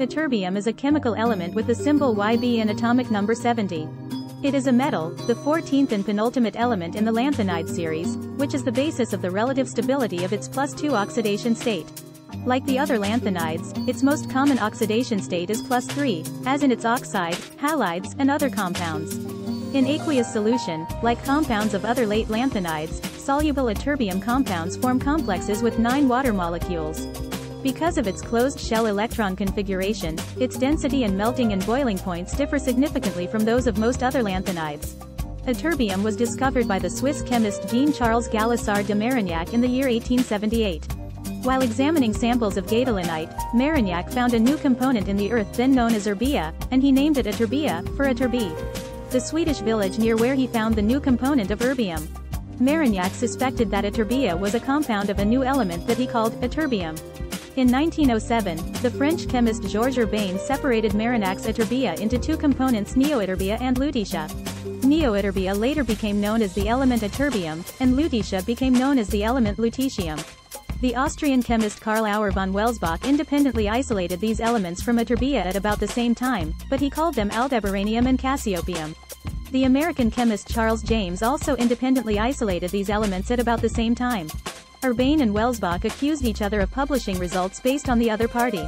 Ytterbium is a chemical element with the symbol Yb and atomic number 70. It is a metal, the 14th and penultimate element in the lanthanide series, which is the basis of the relative stability of its plus 2 oxidation state. Like the other lanthanides, its most common oxidation state is plus 3, as in its oxide, halides, and other compounds. In aqueous solution, like compounds of other late lanthanides, soluble ytterbium compounds form complexes with 9 water molecules. Because of its closed shell electron configuration, its density and melting and boiling points differ significantly from those of most other lanthanides. Ytterbium was discovered by the Swiss chemist Jean-Charles Galissard de Marignac in the year 1878. While examining samples of gadolinite, Marignac found a new component in the earth then known as erbia, and he named it Ytterbia, for Ytterby. The Swedish village near where he found the new component of erbium. Marignac suspected that ytterbia was a compound of a new element that he called ytterbium. In 1907, the French chemist Georges Urbain separated Marignac's ytterbia into two components neoytterbia and lutetia. Neoytterbia later became known as the element ytterbium, and lutetia became known as the element lutetium. The Austrian chemist Karl Auer von Welsbach independently isolated these elements from ytterbia at about the same time, but he called them aldebaranium and cassiopeium. The American chemist Charles James also independently isolated these elements at about the same time. Urbain and Welsbach accused each other of publishing results based on the other party.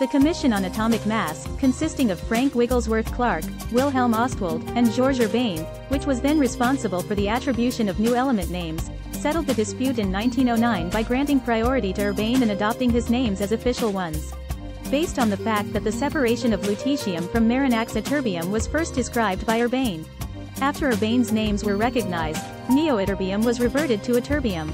The Commission on Atomic Mass, consisting of Frank Wigglesworth Clarke, Wilhelm Ostwald, and Georges Urbain, which was then responsible for the attribution of new element names, settled the dispute in 1909 by granting priority to Urbain and adopting his names as official ones. Based on the fact that the separation of lutetium from Marignac's ytterbium was first described by Urbain. After Urbain's names were recognized, neo-ytterbium was reverted to ytterbium.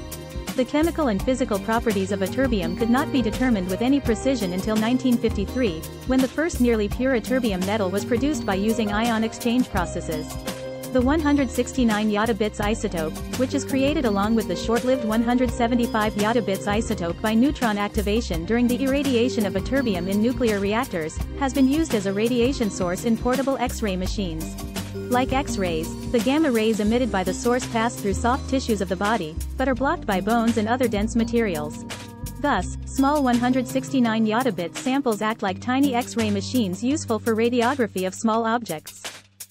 The chemical and physical properties of ytterbium could not be determined with any precision until 1953, when the first nearly pure ytterbium metal was produced by using ion exchange processes. The 169 yada bits isotope, which is created along with the short-lived 175 yada bits isotope by neutron activation during the irradiation of ytterbium in nuclear reactors, has been used as a radiation source in portable X-ray machines. Like X-rays, the gamma rays emitted by the source pass through soft tissues of the body, but are blocked by bones and other dense materials. Thus, small 169 yottabit samples act like tiny X-ray machines useful for radiography of small objects.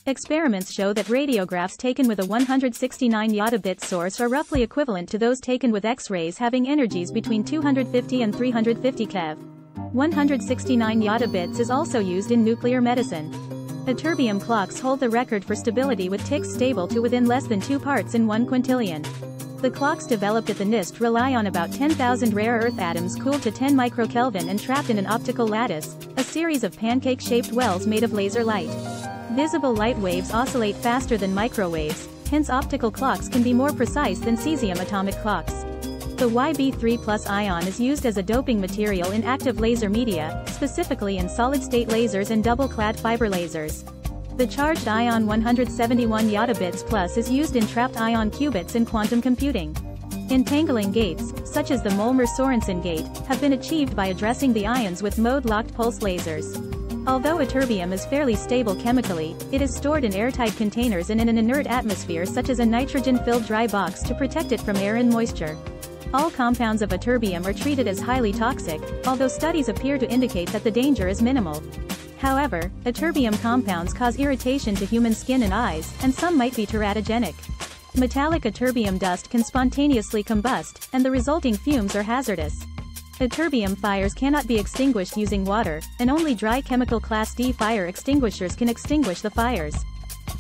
Experiments show that radiographs taken with a 169 yottabit source are roughly equivalent to those taken with X-rays having energies between 250 and 350 keV. 169 yottabits is also used in nuclear medicine. Ytterbium clocks hold the record for stability with ticks stable to within less than 2 parts in 1 quintillion. The clocks developed at the NIST rely on about 10,000 rare earth atoms cooled to 10 microkelvin and trapped in an optical lattice, a series of pancake-shaped wells made of laser light. Visible light waves oscillate faster than microwaves, hence optical clocks can be more precise than cesium atomic clocks. The YB3 plus ion is used as a doping material in active laser media, specifically in solid-state lasers and double-clad fiber lasers. The charged ion 171 yottabits plus is used in trapped ion qubits in quantum computing. Entangling gates, such as the Molmer-Sorensen gate, have been achieved by addressing the ions with mode-locked pulse lasers. Although ytterbium is fairly stable chemically, it is stored in airtight containers and in an inert atmosphere such as a nitrogen-filled dry box to protect it from air and moisture. All compounds of ytterbium are treated as highly toxic, although studies appear to indicate that the danger is minimal. However, ytterbium compounds cause irritation to human skin and eyes, and some might be teratogenic. Metallic ytterbium dust can spontaneously combust, and the resulting fumes are hazardous. Ytterbium fires cannot be extinguished using water, and only dry chemical Class D fire extinguishers can extinguish the fires.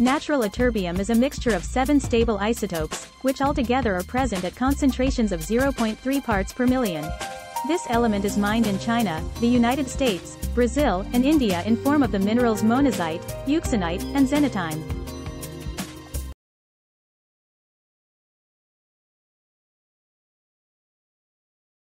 Natural ytterbium is a mixture of seven stable isotopes, which altogether are present at concentrations of 0.3 parts per million. This element is mined in China, the United States, Brazil, and India in form of the minerals monazite, euxenite, and xenotime.